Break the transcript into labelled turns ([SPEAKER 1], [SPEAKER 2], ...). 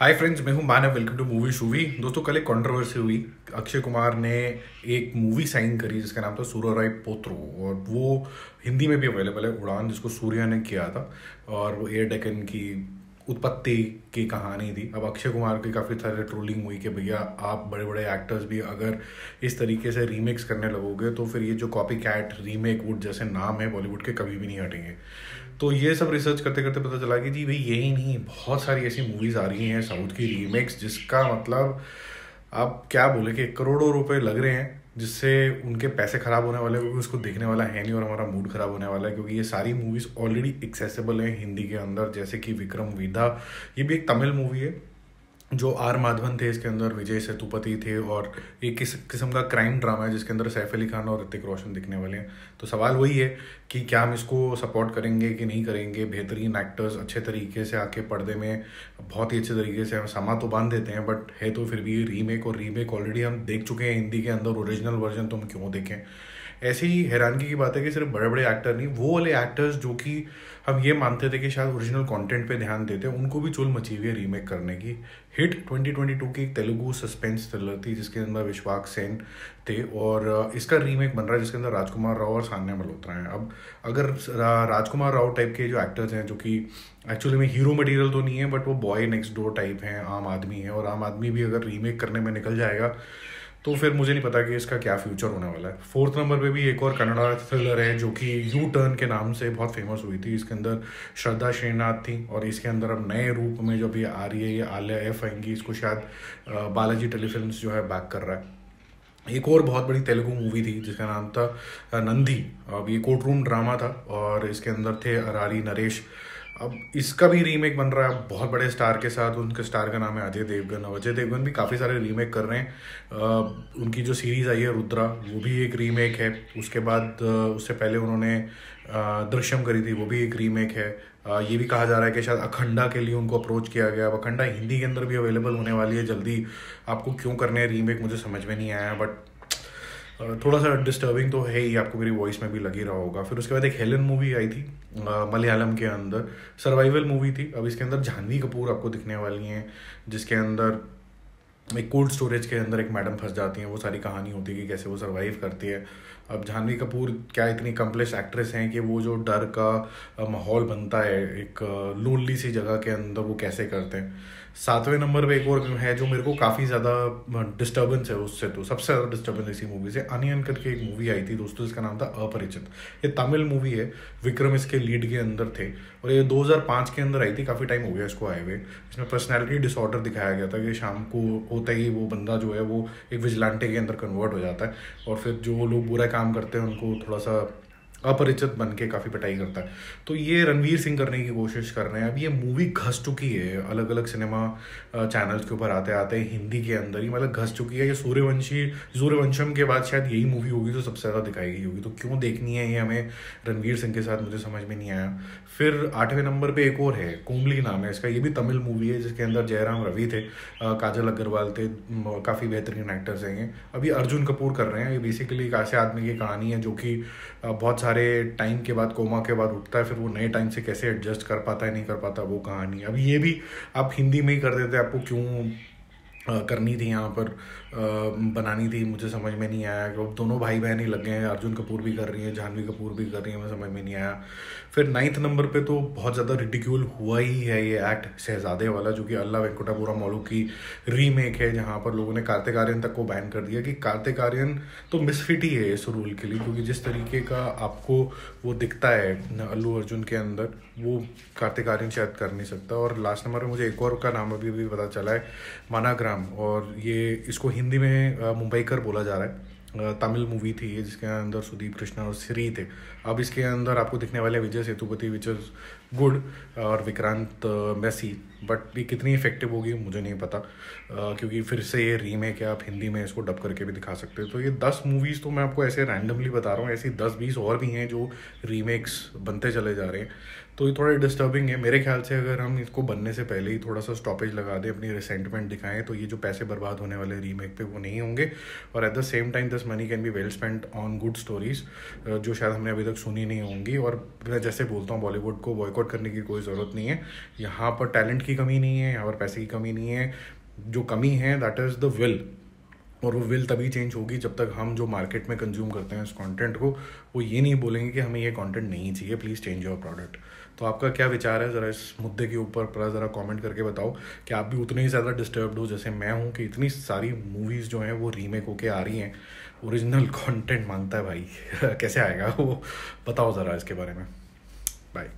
[SPEAKER 1] हाय friends मैं हूँ Manav welcome to movie shoovy दोस्तों, कल एक कंट्रोवर्सी हुई। अक्षय कुमार ने एक मूवी साइन करी जिसका नाम था सूर्य राय पोत्रो, और वो हिंदी में भी अवेलेबल है, उड़ान जिसको सूर्या ने किया था, और वो एयर डेकन की उत्पत्ति की कहानी थी। अब अक्षय कुमार की काफ़ी सारे ट्रोलिंग हुई कि भैया, आप बड़े बड़े एक्टर्स भी अगर इस तरीके से रीमेक्स करने लगोगे तो फिर ये जो कॉपी कैट रीमेक वुड जैसे नाम है बॉलीवुड के, कभी भी नहीं हटेंगे। तो ये सब रिसर्च करते करते पता चला कि जी भाई, यही नहीं, बहुत सारी ऐसी मूवीज़ आ रही हैं साउथ की रीमेक्स जिसका मतलब आप क्या बोले कि करोड़ों रुपए लग रहे हैं। जिससे उनके पैसे खराब होने वाले, क्योंकि उसको देखने वाला है नहीं और हमारा मूड खराब होने वाला है, क्योंकि ये सारी मूवीज़ ऑलरेडी एक्सेसिबल हैं हिंदी के अंदर, जैसे कि विक्रम विधा ये भी एक तमिल मूवी है। जो आर माधवन थे, इसके अंदर विजय सेतुपति थे और एक किस, किस्म का क्राइम ड्रामा है, जिसके अंदर सैफ अली खान और ऋतिक रोशन दिखने वाले हैं। तो सवाल वही है कि क्या हम इसको सपोर्ट करेंगे कि नहीं करेंगे? बेहतरीन एक्टर्स अच्छे तरीके से आके पर्दे में, बहुत ही अच्छे तरीके से हम समा तो बाँध देते हैं बट है तो फिर भी रीमेक और रीमेक ऑलरेडी हम देख चुके हैं, हिंदी के अंदर ओरिजिनल वर्जन तो हम क्यों देखें? ऐसी ही हैरानगी की बात है कि सिर्फ़ बड़े बड़े एक्टर नहीं, वो वाले एक्टर्स जो कि हम ये मानते थे कि शायद ओरिजिनल कंटेंट पे ध्यान देते हैं, उनको भी चुल मची हुई है रीमेक करने की। हिट 2022 की एक तेलुगु सस्पेंस थ्रिलर थी, जिसके अंदर विश्वाक सेन थे और इसका रीमेक बन रहा है, जिसके अंदर राजकुमार राव और सान्या मल्होत्रा हैं। अब अगर राजकुमार राव टाइप के जो एक्टर्स हैं, जो कि एक्चुअली में हीरो मटेरियल तो नहीं है बट वो बॉय नेक्स्ट डोर टाइप हैं, आम आदमी है, और आम आदमी भी अगर रीमेक करने में निकल जाएगा तो फिर मुझे नहीं पता कि इसका क्या फ्यूचर होने वाला है। फोर्थ नंबर पे भी एक और कन्नड़ा थ्रिलर है जो कि यू टर्न के नाम से बहुत फ़ेमस हुई थी। इसके अंदर श्रद्धा श्रीनाथ थी और इसके अंदर अब नए रूप में जो भी आ रही है, ये आलिया एफ़ आएँगी। इसको शायद बालाजी टेलीफिल्म जो है बैक कर रहा है। एक और बहुत बड़ी तेलुगु मूवी थी जिसका नाम था नंदी। अब ये कोर्ट रूम ड्रामा था और इसके अंदर थे अरारी नरेश। अब इसका भी रीमेक बन रहा है। बहुत बड़े स्टार के साथ उनके स्टार का नाम है अजय देवगन। और अजय देवगन भी काफ़ी सारे रीमेक कर रहे हैं। आ, उनकी जो सीरीज़ आई है रुद्रा वो भी एक रीमेक है। उसके बाद उससे पहले उन्होंने दृश्यम करी थी वो भी एक रीमेक है। आ, ये भी कहा जा रहा है कि शायद अखंडा के लिए उनको अप्रोच किया गया। अब अखंडा हिंदी के अंदर भी अवेलेबल होने वाली है। जल्दी आपको क्यों करने रीमेक मुझे समझ में नहीं आया बट थोड़ा सा डिस्टर्बिंग तो है ही, आपको मेरी वॉइस में भी लगी रहा होगा। फिर उसके बाद एक हेलन मूवी आई थी मलयालम के अंदर। सर्वाइवल मूवी थी। अब इसके अंदर जानवी कपूर आपको दिखने वाली हैं, जिसके अंदर एक कोल्ड स्टोरेज के अंदर एक मैडम फंस जाती हैं, वो सारी कहानी होती है कि कैसे वो सरवाइव करती है। अब जानवी कपूर क्या इतनी कम्प्लेक्स एक्ट्रेस हैं कि वो जो डर का माहौल बनता है एक लोनली सी जगह के अंदर वो कैसे करते हैं। सातवें नंबर पे एक और है जो मेरे को काफ़ी ज़्यादा डिस्टर्बेंस है उससे तो सबसे ज़्यादा डिस्टर्बेंस इसी मूवी से। अनियन करके एक मूवी आई थी दोस्तों इसका नाम था अपरिचित। ये तमिल मूवी है, विक्रम इसके लीड के अंदर थे। और ये 2005 के अंदर आई थी, काफ़ी टाइम हो गया इसको आए हुए। इसमें पर्सनैलिटी डिसऑर्डर दिखाया गया था कि शाम को होता ही वो बंदा जो है वो एक विजिलेंटे के अंदर कन्वर्ट हो जाता है। और फिर जो लोग बुरा काम करते हैं, उनको थोड़ा सा अपरिचित बन के काफ़ी पिटाई करता है। तो ये रणवीर सिंह करने की कोशिश कर रहे हैं। अब ये मूवी घस चुकी है। अलग अलग सिनेमा चैनल्स के ऊपर आते आते हिंदी के अंदर ही मतलब घस चुकी है। ये सूर्यवंशी, सूर्यवंशम के बाद शायद यही मूवी होगी तो सबसे ज़्यादा दिखाई गई होगी। तो क्यों देखनी है ये हमें? रणवीर सिंह के साथ मुझे समझ में नहीं आया। फिर आठवें नंबर पर एक और है कुंबली नाम है इसका। ये भी तमिल मूवी है जिसके अंदर जयराम रवि थे। काजल अग्रवाल थे। काफ़ी बेहतरीन एक्टर्स हैं अभी अर्जुन कपूर कर रहे हैं। ये बेसिकली एक ऐसे आदमी की कहानी है जो कि बहुत सारे टाइम के बाद कोमा के बाद उठता है, फिर वो नए टाइम से कैसे एडजस्ट कर पाता है, नहीं कर पाता, वो कहानी अब ये भी आप हिंदी में ही कर देते आपको क्यों करनी थी यहाँ पर बनानी थी, मुझे समझ में नहीं आया कि दोनों भाई बहन ही लग गए हैं। अर्जुन कपूर भी कर रही हैं जानवी कपूर भी कर रही हैं मुझे समझ में नहीं आया। फिर नाइन्थ नंबर पे तो बहुत ज़्यादा रिडिक्यूल हुआ ही है ये एक्ट शहजादे वाला, जो कि अल्लाह वेंकुटापुरा मॉलू की रीमेक है, जहाँ पर लोगों ने कार्तिक आर्यन तक को बैन कर दिया कि कार्तिक आर्यन तो मिसफिट ही है इस रूल के लिए, क्योंकि जिस तरीके का आपको वो दिखता है अल्लू अर्जुन के अंदर, वो कार्तिक आर्यन शायद कर नहीं सकता। और लास्ट नंबर पर मुझे एक और का नाम अभी भी पता चला है मानाग्राम और ये इसको हिंदी में मुंबई कर बोला जा रहा है। तमिल मूवी थी ये, जिसके अंदर सुदीप कृष्णा और श्री थे। अब इसके अंदर आपको दिखने वाले Vijay Sethupathi which is good और विक्रांत मैसी बट ये कितनी इफ़ेक्टिव होगी, मुझे नहीं पता। क्योंकि फिर से ये रीमेक है, आप हिंदी में इसको डब करके भी दिखा सकते हो। तो ये दस मूवीज़ तो मैं आपको ऐसे रैंडमली बता रहा हूँ, ऐसी दस बीस और भी हैं, जो रीमेक्स बनते चले जा रहे हैं। तो ये थोड़ा डिस्टर्बिंग है। मेरे ख्याल से अगर हम इसको बनने से पहले ही थोड़ा सा स्टॉपेज लगा दें, अपनी रिसेंटमेंट दिखाएँ तो ये जो पैसे बर्बाद होने वाले रीमेक पे वो नहीं होंगे। और at the same time this money can be well spend on good stories जो शायद हमने अभी तक सुनी नहीं होंगी। और मैं जैसे बोलता हूँ बॉलीवुड को बॉयकॉट करने की कोई ज़रूरत नहीं है। यहाँ पर टैलेंट की कमी नहीं है, यहाँ पर पैसे की कमी नहीं है। जो कमी है दैट इज़ द विल और वो विल तभी चेंज होगी जब तक हम जो मार्केट में कंज्यूम करते हैं उस कंटेंट को, वो ये नहीं बोलेंगे कि हमें ये कंटेंट नहीं चाहिए प्लीज़ चेंज योर प्रोडक्ट तो आपका क्या विचार है? ज़रा इस मुद्दे के ऊपर पूरा ज़रा कमेंट करके बताओ कि आप भी उतने ही ज़्यादा डिस्टर्ब्ड हो, जैसे मैं हूँ कि इतनी सारी मूवीज़ जो हैं वो रीमेक होके आ रही हैं। ओरिजिनल कंटेंट माँगता है भाई। कैसे आएगा वो? बताओ ज़रा इसके बारे में। बाय